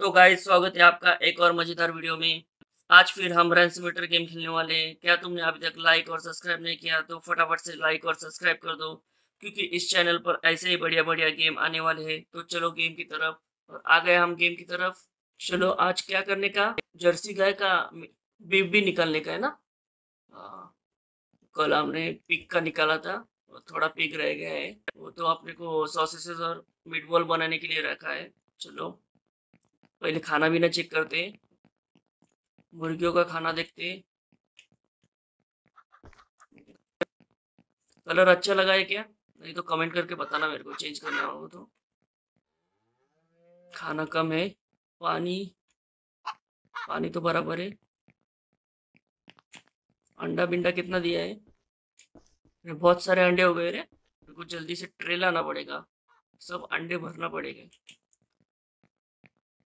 तो गाइस स्वागत है आपका एक और मज़ेदार वीडियो में। आज फिर हम रैंसमीटर गेम खेलने वाले हैं। क्या तुमने अभी तक लाइक और सब्सक्राइब नहीं किया तो फटाफट से लाइक और सब्सक्राइब कर दो क्योंकि इस चैनल पर ऐसे ही बढ़िया बढ़िया गेम आने वाले हैं। तो चलो गेम की तरफ़ और आ गए हम गेम की तरफ़। चलो आज क्या करने का? जर्सी गाय का बीब भी निकालने का है ना? हाँ, कल हमने पिक का निकाला था थोड़ा पिक रह गया है। वो तो अपने को सॉसेसेस और मीटबॉल बनाने के लिए रखा है। चलो पहले खाना भी ना चेक करते, मुर्गियों का खाना देखते। कलर अच्छा लगा है क्या? नहीं तो कमेंट करके बताना मेरे को चेंज करना हो तो। खाना कम है, पानी पानी तो बराबर है। अंडा बिंडा कितना दिया है? बहुत सारे अंडे हो गए रे, मेरे को जल्दी से ट्रे लाना पड़ेगा। सब अंडे भरना पड़ेगा।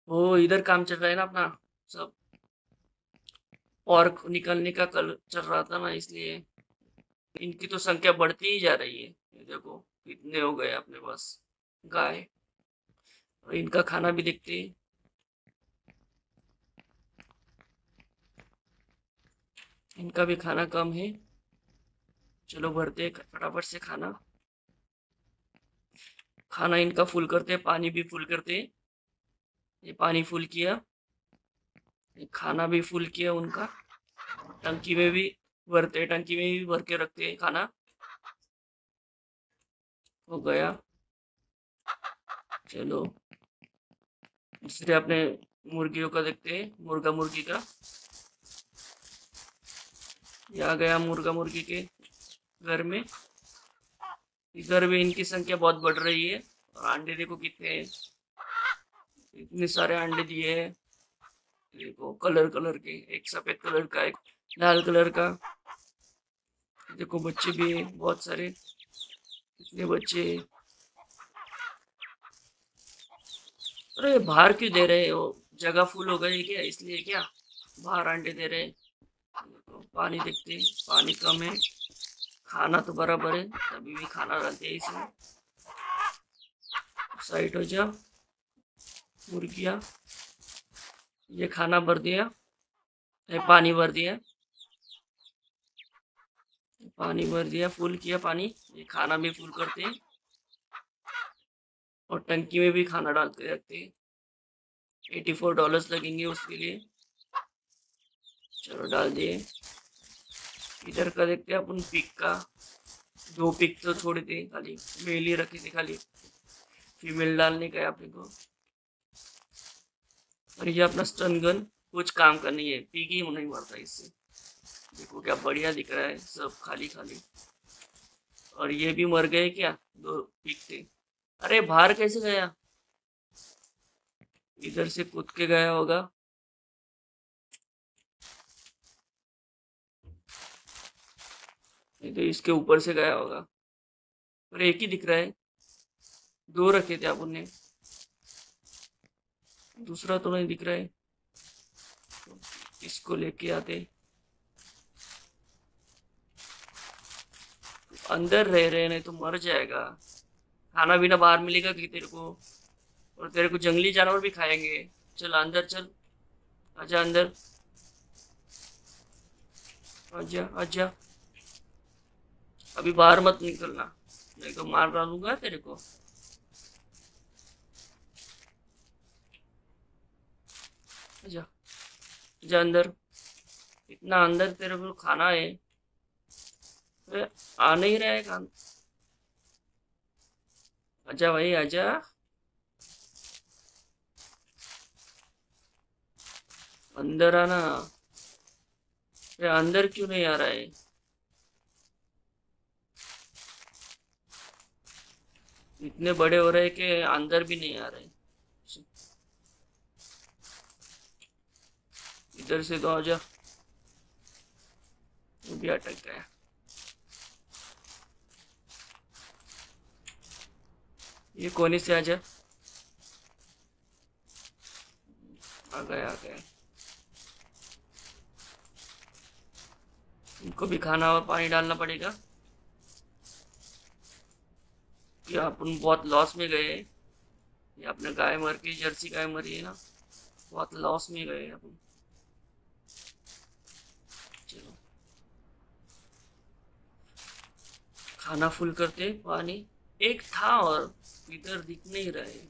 वो इधर काम चल रहा है ना अपना, सब। और निकलने का कल चल रहा था ना, इसलिए इनकी तो संख्या बढ़ती ही जा रही है। देखो, कितने हो गए अपने पास, गाय। और इनका खाना भी देखते इनका भी खाना कम है। चलो भरते फटाफट से खाना। खाना इनका फुल करते पानी भी फुल करते ये पानी फुल किया, ये खाना भी फुल किया उनका। टंकी में भी भरते, टंकी में भी भर के रखते हैं खाना। हो गया। चलो। दूसरे अपने मुर्गियों का देखते हैं, मुर्गा मुर्गी का। ये आ गया मुर्गा मुर्गी के घर में। इधर भी इनकी संख्या बहुत बढ़ रही है। और अंडे देखो कितने हैं। इतने सारे अंडे दिए हैं। देखो कलर कलर के, एक सफ़ेद कलर का, एक लाल कलर का। देखो बच्चे भी है, बहुत सारे। इतने बच्चे अरे, बाहर क्यों दे रहे हो? जगह फुल हो गई क्या? इसलिए क्या? बाहर अंडे दे रहे देखो, पानी देखते पानी कम है। खाना तो बराबर है, तभी भी खाना डालते हैं इसमें साइड हो जाओ। मुर्गिया ये खाना भर दिया, ये पानी भर दिया पानी भर दिया, फुल किया पानी, ये खाना भी फुल करते हैं। और टंकी में भी खाना डाल के रखते हैं। एटी फोर डॉलर्स लगेंगे उसके लिए। चलो डाल दिए। इधर का देखते हैं अपन पिक का। दो पिक तो छोड़े थे खाली। मेल ही रखे थे खाली। फीमेल डालने का अपने को। और ये अपना स्टन गन कुछ काम का नहीं है। ही नहीं मरता इससे। देखो क्या बढ़िया दिख रहा है, सब खाली खाली। और ये भी मर गए क्या? दो पिक थे। अरे बाहर कैसे गया? इधर से कूद के गया होगा। नहीं तो इसके ऊपर से गया होगा। पर एक ही दिख रहा है। दो रखे थे आप ने दूसरा तो नहीं दिख रहा है। तो इसको लेके आते। अंदर रह रहे नहीं तो मर जाएगा। खाना भी ना बाहर मिलेगा कि तेरे को? और तेरे को जंगली जानवर भी खाएँगे। चल अंदर चल। आजा अंदर। आजा आजा। अभी बाहर मत निकलना। नहीं तो मार डालूँगा तेरे को। आजा आजा अंदर। इतना अंदर तेरे को खाना है। तो आ नहीं रहा है खाना आजा भाई, आजा। अंदर आना। अंदर क्यों नहीं आ रहा है? इतने बड़े हो रहे कि अंदर भी नहीं आ रहे। इधर से तो आ जा। भी अटक गया। ये कोने से आ जा। आ गया आ गया इनको भी खाना और पानी डालना पड़ेगा। कि अपन बहुत लॉस में गए ये अपने गाय मर के, जर्सी गाय मरी है ना। बहुत लॉस में गए अपन चलो खाना फुल करते, पानी एक था और इधर दिख नहीं रहे।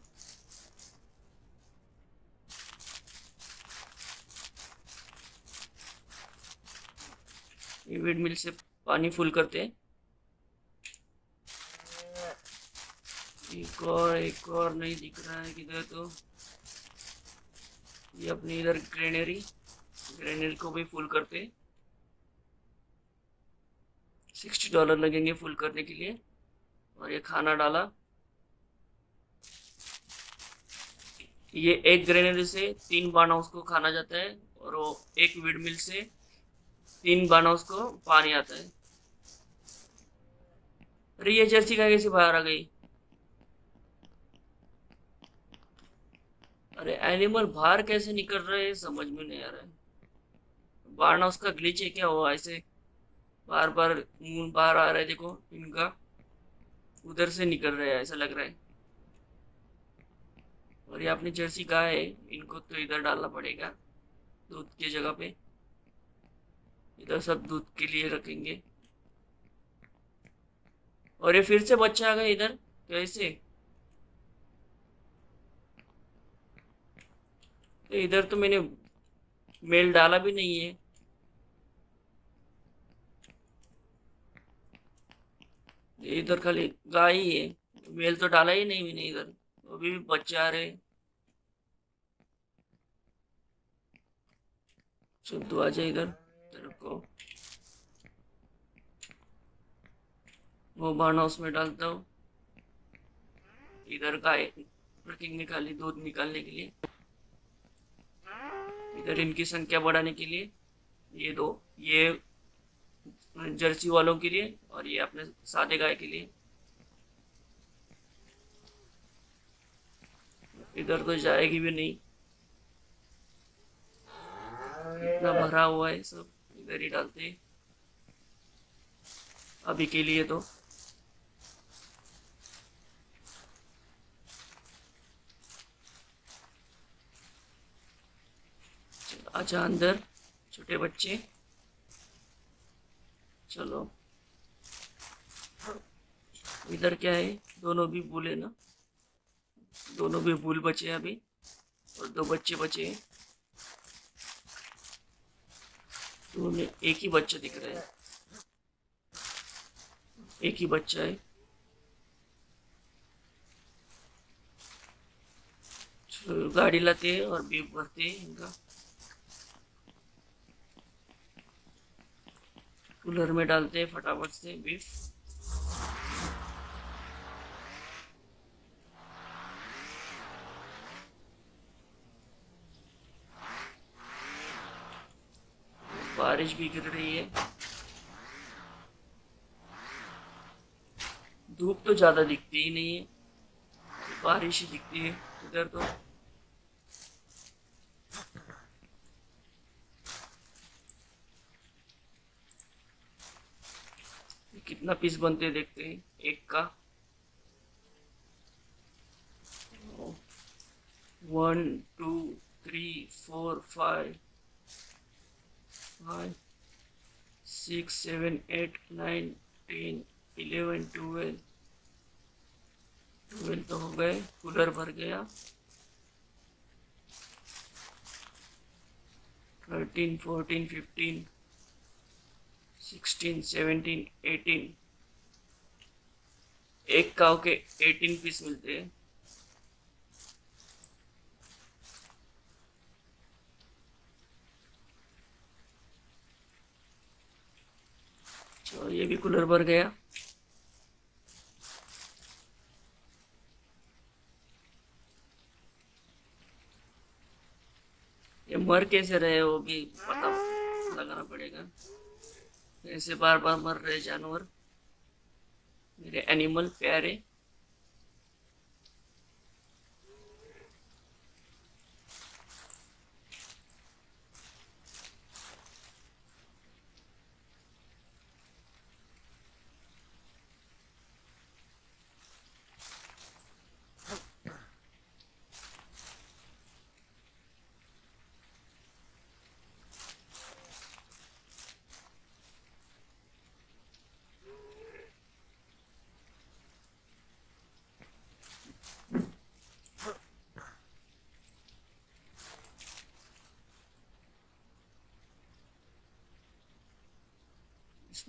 मिल से पानी फुल करते। हैं एक और एक और नहीं दिख रहा है किधर तो। ये अपनी इधर ग्रेनरी ग्रेनरी को भी फुल करते। सिक्सटी डॉलर लगेंगे फुल करने के लिए। और ये खाना डाला। ये एक ग्रेनरी से तीन बार हाउस को खाना जाता है और वो एक विड मिल से तीन बार हाउस को पानी आता है। अरे, ये जर्सी का कैसे बाहर आ गई? अरे, एनिमल बाहर कैसे निकल रहे हैं? समझ में नहीं आ रहा है। बार हाउस का ग्लिच है क्या हुआ? ऐसे बार बार मुँह बाहर आ रहा है, देखो, इनका। उधर से निकल रहा है, ऐसा लग रहा है। और ये अपनी जर्सी गाय है, इनको तो इधर डालना पड़ेगा, दूध की जगह पे। इधर सब दूध के लिए रखेंगे। और ये फिर से बच्चा आ गया इधर कैसे तो इधर तो मैंने मेल डाला भी नहीं है। इधर खाली गाय ही है। मेल तो डाला ही नहीं मैंने इधर। अभी भी बच्चे रहे चल आ जा इधर, तेरे को। वो बाण हाउस में डालता हूँ। इधर गाय रखेंगे निकाली, दूध निकालने के लिए। इधर इनकी संख्या बढ़ाने के लिए। ये दो, ये जर्सी वालों के लिए और ये अपने सादे गाय के लिए। इधर तो जाएगी भी नहीं। इतना भरा हुआ है सब, इधर ही डालते अभी के लिए तो। अच्छा अंदर छोटे बच्चे। चलो। इधर क्या है? दोनों भी भूल है ना। दोनों भी भूल बचे हैं अभी। और दो बच्चे बचे हैं। तो उन्हें एक ही बच्चा दिख रहा है। एक ही बच्चा है। चलो, गाड़ी लाते हैं और बीप भरते हैं इनका। कूलर में डालते हैं फटाफट से, बीफ। बारिश भी गिर रही है। धूप तो ज़्यादा दिखती ही नहीं है। तो बारिश ही दिखती है इधर तो। कितना पीस बनते देखते हैं, एक का। One two three four five five six seven eight nine ten eleven twelve twelve तो हो गए कूलर भर गया। Thirteen fourteen fifteen sixteen seventeen eighteen एक काव के एटीन पीस मिलते हैं। तो ये भी कूलर भर गया। ये मर कैसे रहे वो भी पता लगाना पड़ेगा। ऐसे बार बार मर रहे जानवर। मेरे एनिमल प्यारे।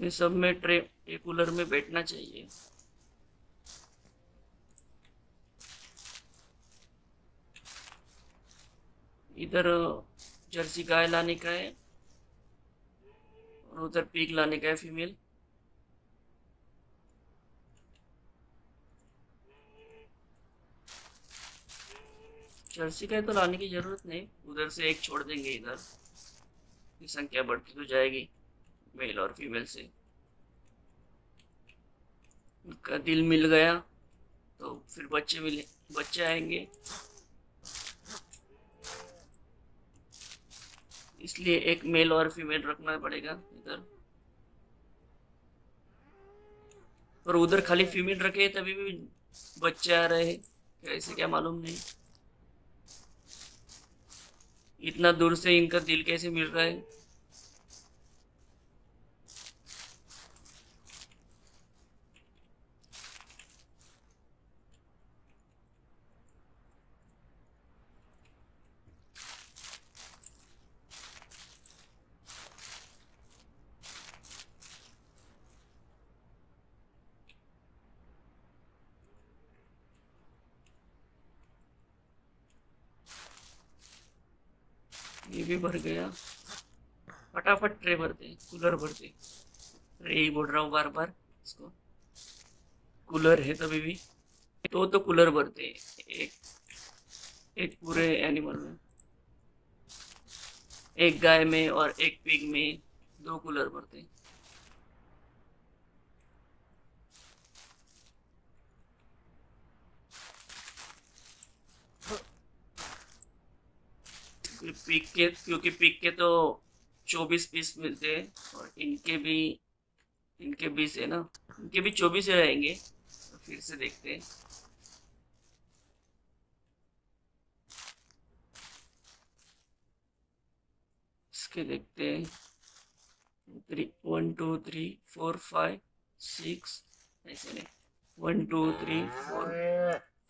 इसमें सब में ट्रे कूलर में बैठना चाहिए। इधर जर्सी गाय लाने का है, और उधर पीक लाने का है फीमेल जर्सी गाय तो लाने की ज़रूरत नहीं, उधर से एक छोड़ देंगे इधर। संख्या बढ़ती तो जाएगी। मेल और फीमेल से। उनका दिल मिल गया तो फिर बच्चे मिले, बच्चे आएँगे। इसलिए एक मेल और फीमेल रखना पड़ेगा इधर। और उधर खाली फीमेल रखे तभी भी बच्चे आ रहे हैं। कैसे क्या मालूम नहीं। इतना दूर से इनका दिल कैसे मिल रहा है? ये भी भर गया। फटाफट ट्रे भर दे, कूलर भर दे। अरे, यही बोल रहा हूँ बार बार इसको। कूलर है तभी भी। तो तो कूलर भरते एक एक पूरे एनिमल में। एक गाय में और एक पिग में दो कूलर भरते पिक के, क्योंकि पिक के तो चौबीस पीस मिलते हैं और इनके भी, इनके बीस है ना? इनके भी चौबीस रहेंगे तो फिर से देखते हैं। इसके देखते हैं। Three one two three four five six ऐसे नहीं। One two three four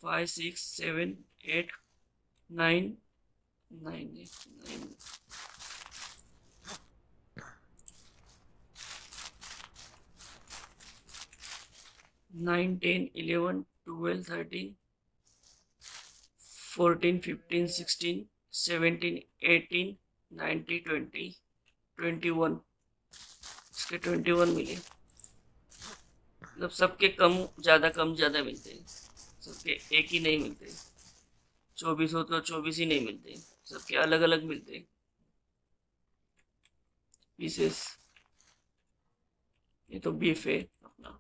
five six seven eight nine nine nine nine, ten, eleven, twelve, thirteen, fourteen, fifteen, sixteen seventeen eighteen twenty twenty इसके ट्वेंटी वन मिले। मतलब सबके कम, ज़्यादा कम, ज़्यादा मिलते हैं। सबके एक ही नहीं मिलते। चौबीस हो तो चौबीस ही नहीं मिलते। सबके अलग अलग मिलते पीसेस ये तो बीफ है अपना।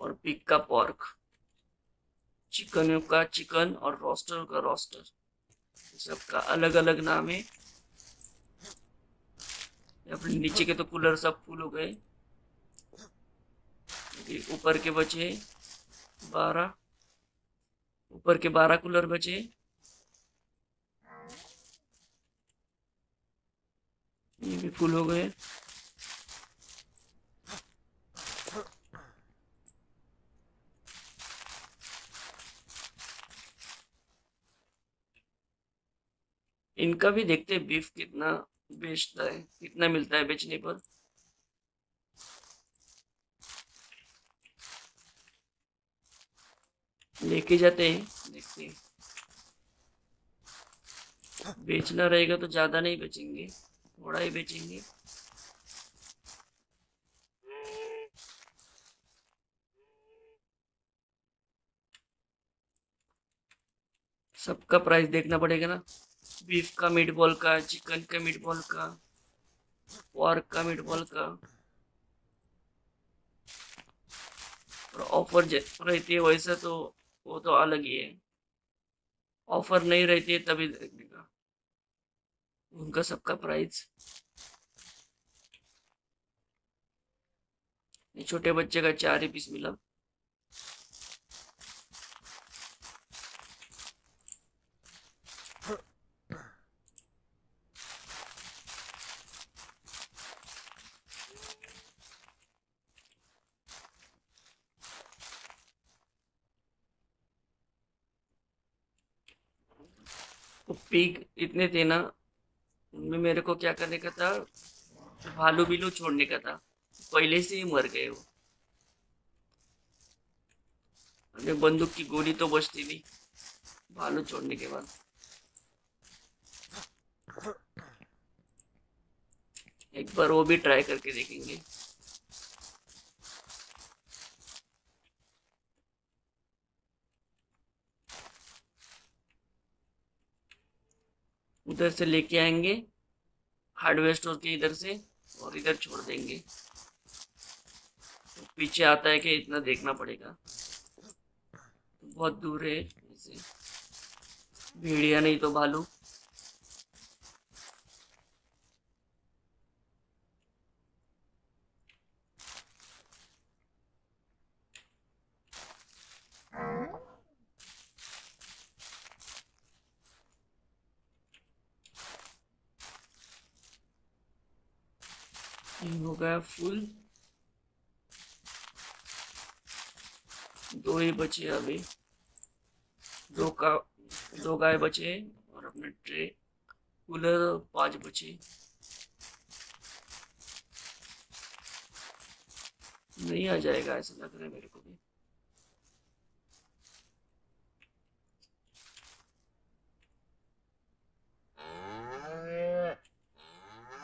और पिक का पॉर्क चिकन का चिकन और रोस्टर का रोस्टर सबका अलग अलग नाम है। अपने नीचे के तो कूलर सब फुल हो गए। ऊपर के बचे बारह। ऊपर के बारह कूलर बचे। ये भी फुल हो गए। इनका भी देखते हैं बीफ कितना बेचता है, कितना मिलता है बेचने पर। लेके जाते हैं, देखते हैं। बेचना रहेगा तो ज़्यादा नहीं बेचेंगे। थोड़ा ही बेचेंगे। सबका प्राइस देखना पड़ेगा ना। बीफ का मीट बॉल का चिकन का मीट बॉल का पॉर्क का मीट बॉल का। और ऑफ़र रहती है वैसा तो वो तो अलग ही है। ऑफ़र नहीं रहती है तभी देखने का। उनका सबका प्राइस छोटे बच्चे का चार ही पीस मिला। तो पीक इतने थे ना उनमें मेरे को क्या करने का था? भालू बिलू छोड़ने का था। पहले से ही मर गए वो। बंदूक की गोली तो बचती नहीं। भालू छोड़ने के बाद। एक बार वो भी ट्राई करके देखेंगे। उधर से लेके आएँगे हार्डवेयर स्टोर के इधर से, और इधर छोड़ देंगे। तो पीछे आता है कि इतना देखना पड़ेगा। बहुत दूर है भेड़िया नहीं तो भालू ये हो गया फुल। दो ही बचे अभी। दो का, दो गाय बचे और अपने ट्रे, कूलर पाँच बचे। नहीं आ जाएगा ऐसा लग रहा है मेरे को भी।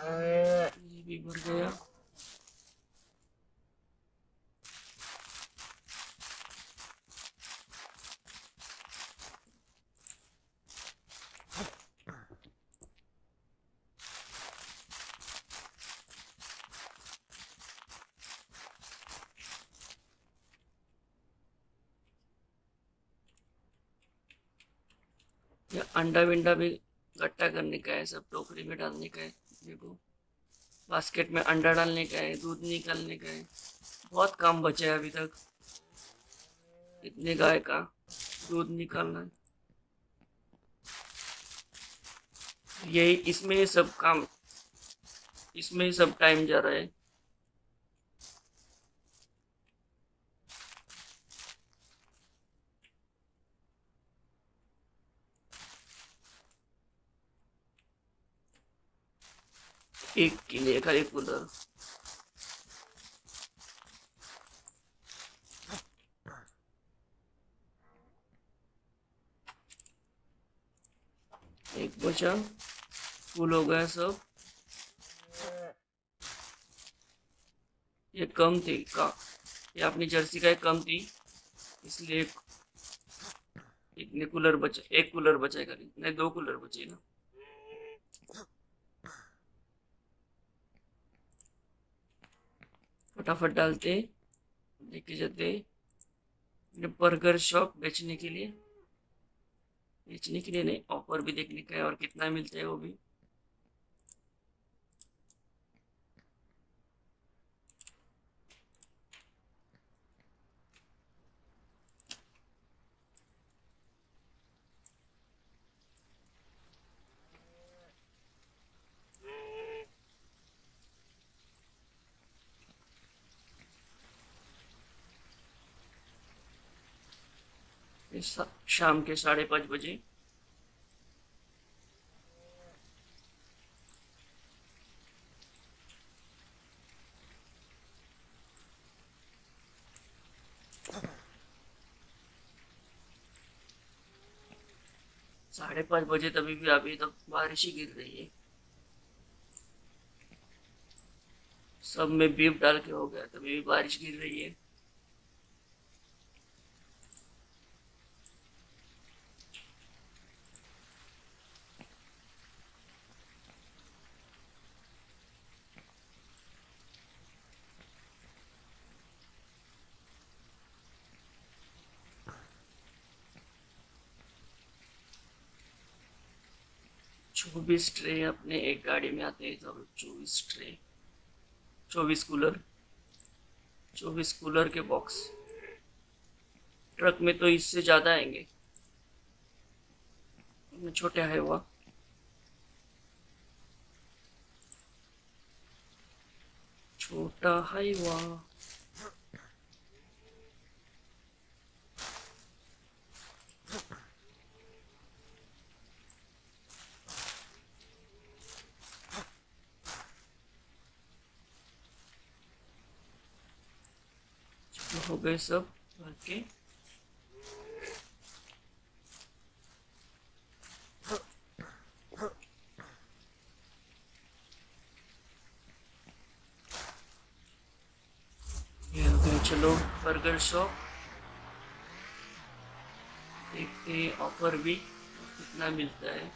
ये भी भर गया ये अंडा विंडा भी इकट्ठा करने का है, सब टोकरी में डालने का है को बास्केट में अंडा डालने का है, दूध निकालने का है। बहुत काम बचा है अभी तक। इतने गाय का दूध निकालना। है यही, इसमें सब काम, इसमें सब टाइम जा रहा है। एक के लिए एक कूलर एक बचा। फुल हो गया सब। ये कम थी। का ये अपनी जर्सी का एक कम थी। इसलिए इतने कूलर बचा एक कूलर बचेगा नहीं, दो कूलर बचे ना। फटाफट डालते लेके जाते बर्गर शॉप बेचने के लिए। बेचने के लिए नहीं ऑफ़र भी देखने का है और कितना मिलता है वो भी ये सा- शाम के साढ़े पाँच बजे। साढ़े पाँच बजे तभी भी अभी तक बारिश ही गिर रही है। सब में बीफ डाल के हो गया, तभी भी बारिश गिर रही है। चौबीस ट्रे अपने एक गाड़ी में आते हैं सब चौबीस ट्रे। चौबीस कूलर। चौबीस कूलर के बॉक्स। ट्रक में तो इससे ज़्यादा आएँगे। छोटे है हुआ छोटा है हुआ हो गए सब। भर के चलो बर्गर शॉप। देखते हैं ऑफ़र भी कितना मिलता है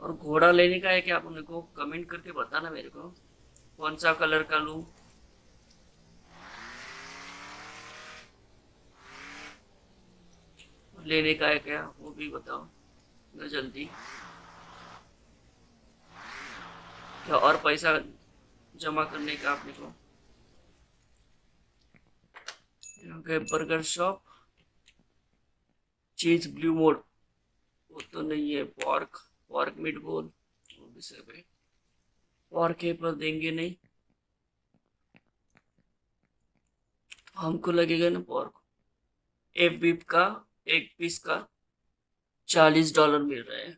और घोड़ा लेने का है क्या आप मेरे को कमेंट करके बताना मेरे को। कौन सा कलर का लूँ? लेने का है क्या? वो भी बताओ। ना जल्दी। क्या और पैसा जमा करने का आपने को? Burger shop cheese blue mode वो तो नहीं है पॉर्क पॉर्क मीट बोल वो भी सब है। पॉर्क है पर देंगे नहीं। हमको लगेगा ना पॉर्क एक बीफ का, एक पीस का चालीस डॉलर मिल रहा है।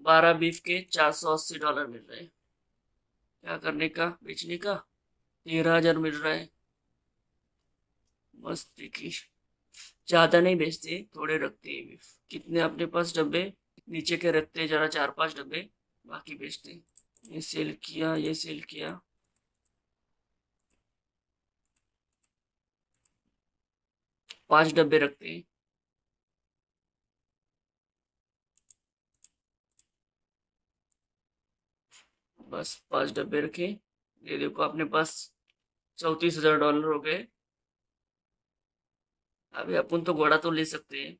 बारह बीफ के चार सौ अस्सी डॉलर मिल रहे हैं। क्या करने का? बेचने का? तेरह हज़ार मिल रहा है। मस्त की। ज़्यादा नहीं बेचते, थोड़े रखते हैं बीफ कितने अपने पास डब्बे? नीचे के रखते हैं जरा चार पाँच डब्बे, बाकी बेचते हैं। ये सेल किया, ये सेल किया। पाँच डब्बे रखते हैं। बस पाँच डब्बे रखे। ये देखो अपने पास चौतीस हज़ार डॉलर हो गए। अभी अपन तो घोड़ा तो ले सकते हैं।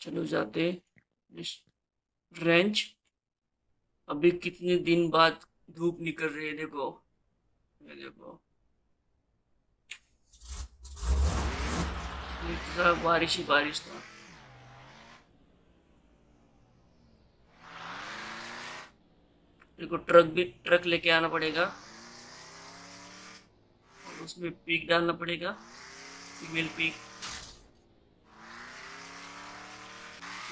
चलो जाते रेंच अभी कितने दिन बाद धूप निकल रही है देखो। ये देखो। बारिश ही बारिश था। देखो, ट्रक भी, ट्रक लेके आना पड़ेगा। और उसमें पीक डालना पड़ेगा। Female peak.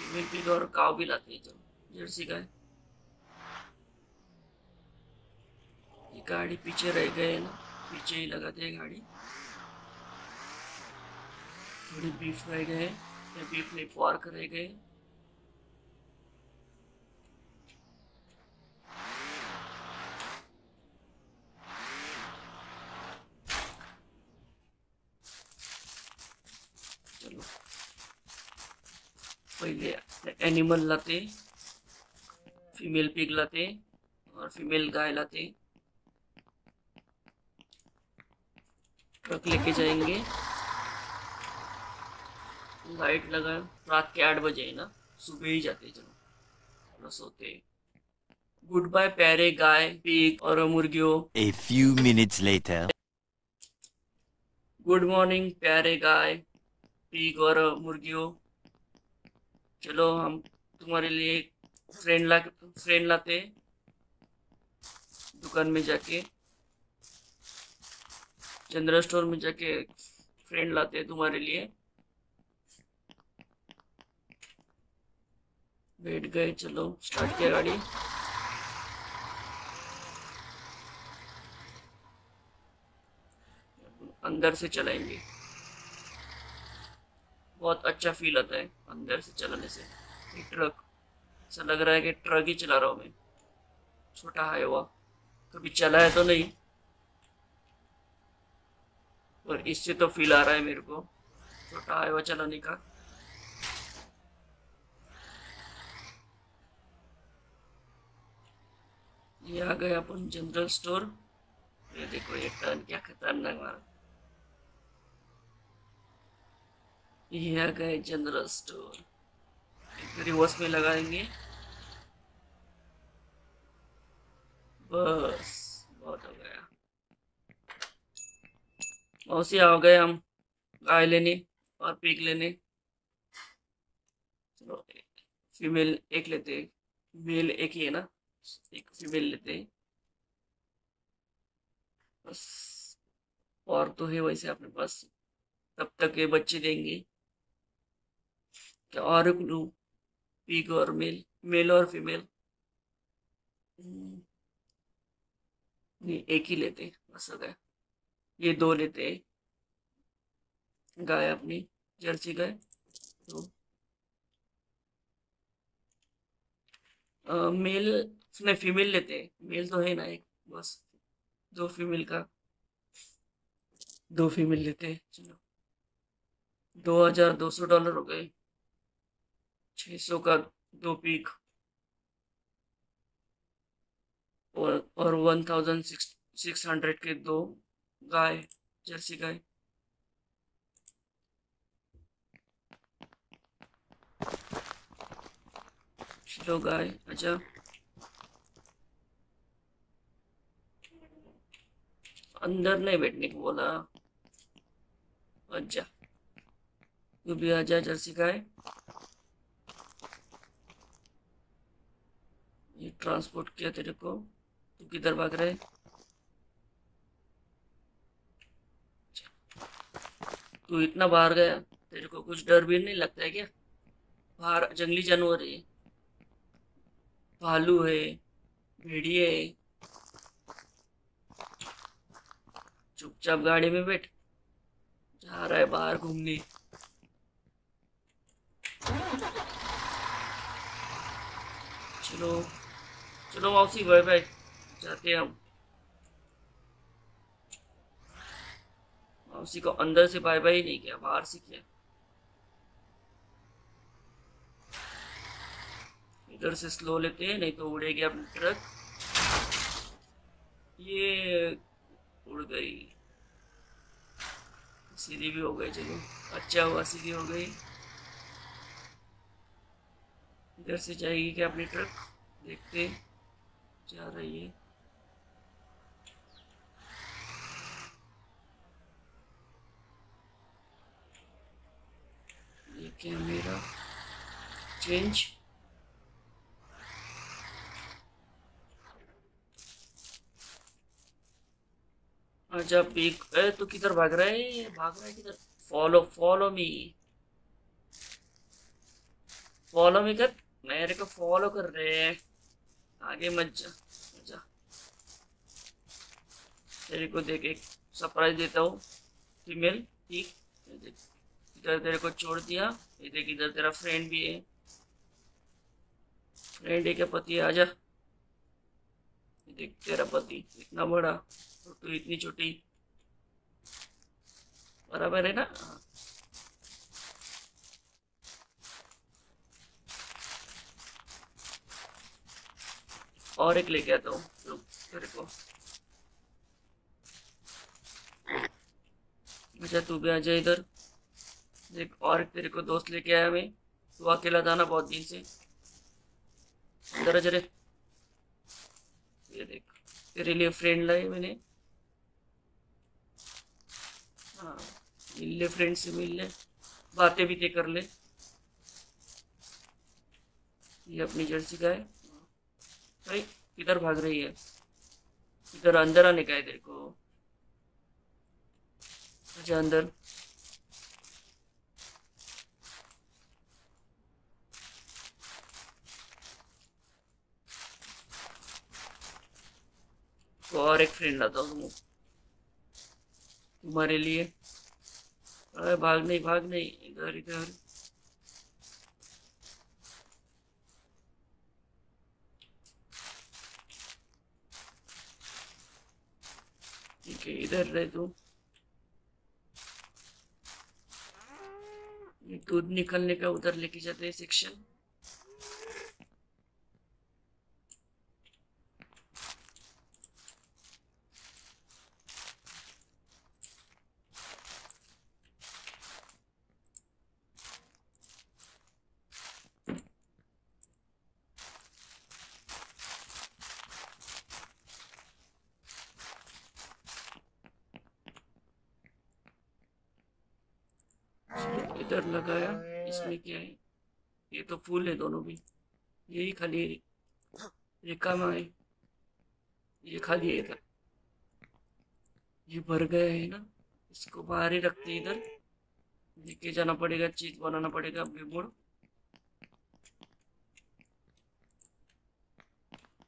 फीमेल पीक और काव भी लाते हैं चलो जर्सी गाय ये गाड़ी पीछे रह गए ना, पीछे ही लगाते हैं गाड़ी। थोड़ी बीफ रह गए बीफ नहीं पार्क रह गए चलो पहले एनिमल लाते फीमेल पिग लाते और फीमेल गाय लाते। ट्रक लेके जाएँगे। लाइट लगा रात के आठ बजे है ना? सुबह ही जाते चलो। थोड़ा सोते। गुड बाय प्यारे गाय पिग और मुर्गियों। A few minutes later. Good morning प्यारे गाय पीक और मुर्गियों। चलो हम तुम्हारे लिए फ्रेंड ला फ्रेंड लाते दुकान में जाके। जनरल स्टोर में जाके फ्रेंड लाते हैं तुम्हारे लिए। बैठ गए, चलो स्टार्ट किया गाड़ी। अंदर से चलाएँगे। बहुत अच्छा फील आता है अंदर से चलाने से। ये ट्रक ऐसा लग रहा है कि ट्रक ही चला रहा हूँ मैं। छोटा हाईवा कभी चला है तो नहीं। पर इससे तो फील आ रहा है मेरे को। छोटा हाईवा चलाने का। ये आ गए अपन जनरल स्टोर ये देखो ये टर्न क्या खतरनाक मारा। ये आ गए जनरल स्टोर। रिवर्स में लगाएँगे। बस, बहुत हो गया। मौसी आ गए हम, गाय लेने और पीक लेने। चलो फीमेल एक लेते मेल एक ही है ना? एक फीमेल लेते बस, और तो है वैसे अपने पास। तब तक ये बच्चे देंगे। और लूँ? पीक और मेल मेल और फीमेल। नहीं, एक ही लेते बस हो गया। ये दो लेते गाय अपनी, जर्सी गाय तो मेल, नहीं, फीमेल लेते मेल तो है ना एक, बस। दो फीमेल का। दो फीमेल लेते चलो। दो हज़ार दो सौ डॉलर हो गए। छह सौ का दो पीक। और और one thousand six six hundred के दो गाय, जर्सी गाय। चलो गाय अच्छा। अंदर नहीं बैठने को बोला। अच्छा। तू भी आजा जर्सी गाय। ट्रांसपोर्ट किया तेरे को? तू किधर भाग रहा तू इतना बाहर गया, तेरे को कुछ डर भी नहीं लगता है क्या? बाहर जंगली जानवर है, भालू है भेड़िए है। चुपचाप गाड़ी में बैठ, जा रहा है बाहर घूमने। चलो। चलो मौसी बाय बाय। जाते हैं हम। मौसी को अंदर से बाय बाय नहीं किया, बाहर से किया। इधर से स्लो लेते हैं, नहीं तो उड़ेगी अपनी ट्रक। ये उड़ गई। सीधी भी हो गई, चलो। अच्छा हुआ, सीधी हो गई। इधर से जाएगी क्या अपनी ट्रक? देखते हैं। जा रही है। ये क्या मेरा चेंज अच्छा पीक ए, तू किधर भाग रहा है? भाग रहा है किधर? Follow follow me follow me कर। मेरे को फॉलो कर रहे हैं। आगे मत जा जा। तेरे को देख एक सरप्राइज़ देता हूँ फीमेल ठीक? इधर तेरे को छोड़ दिया, ये देख इधर तेरा फ्रेंड भी है। फ्रेंड है क्या पति? आजा ये देख तेरा पति, इतना बड़ा, और तू इतनी छोटी। बराबर है ना? और एक लेके आता हूँ। को। अच्छा तू भी आ जा इधर। देख, और एक तेरे को दोस्त लेके आया मैं। तू अकेला था ना बहुत दिन से। अंदर आ जा ये देख, तेरे लिए फ्रेंड लाए मैंने। हाँ मिल ले फ्रेंड से मिल ले बातें भी ते कर ले। ये अपनी जर्सी का है। भाई किधर भाग रही है। इधर अंदर आने का है तेरे को। अच्छा अंदर। तो और एक फ्रेंड लाता हूँ तुम तुम्हारे लिए। अरे, भाग नहीं भाग नहीं। इधर इधर। ठीक है इधर रह तू ये दूध निकलने का उधर लेके जाते हैं सेक्शन इधर लगाया इसमें क्या है? ये तो फूल है दोनों भी। यही खाली है। रेखा में है? ये खाली है इधर। ये भर गया है ना? इसको बाहर ही रखते इधर। लेके जाना पड़ेगा, चीज़ बनाना पड़ेगा बेमुड़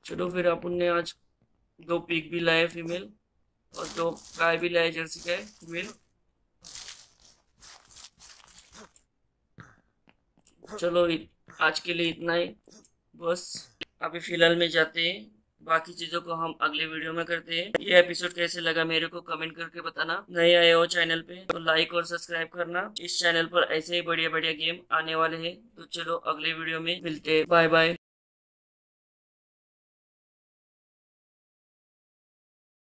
चलो फिर अपन ने आज दो पिग भी लाए फीमेल और दो गाय भी लाए जर्सी गाय फीमेल चलो आज के लिए इतना ही। बस, अभी फ़िलहाल में जाते हैं। बाकी चीज़ों को हम अगले वीडियो में करते हैं। ये एपिसोड कैसे लगा मेरे को कमेंट करके बताना। नए आए हो चैनल पे तो लाइक और सब्सक्राइब करना। इस चैनल पर ऐसे ही बढ़िया बढ़िया गेम आने वाले हैं। तो चलो, अगले वीडियो में मिलते हैं। Bye bye